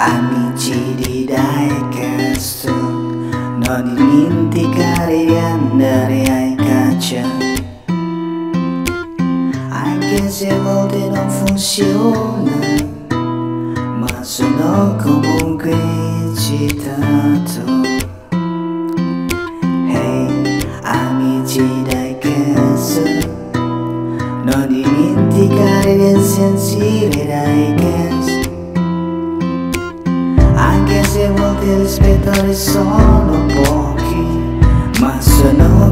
Amici di Diecast, non dimenticare di andare ai caccia. Anche se a volte non funziona, ma sono comunque eccitato. Hey, amici di Diecast, non dimenticare di sentire Diecast. Se a volte gli spettatori sono pochi, ma sono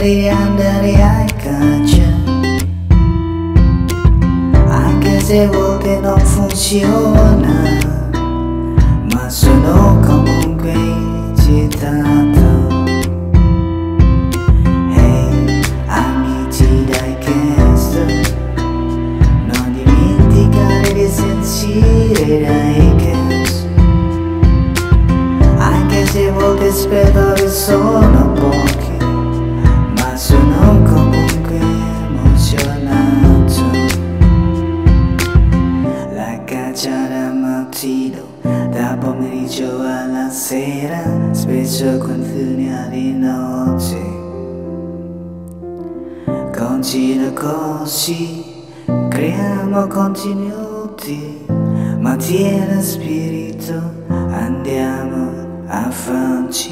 di andare a caccia. Anche se a volte non funziona Ma sono comunque eccitato Hey, amici dai cast non dimenticare di sentire dai cast. Anche se a volte spettatori sono pochi pomeriggio alla sera Spesso continua di notte Continua così, creiamo contenuti, mattina spirito, andiamo a farci.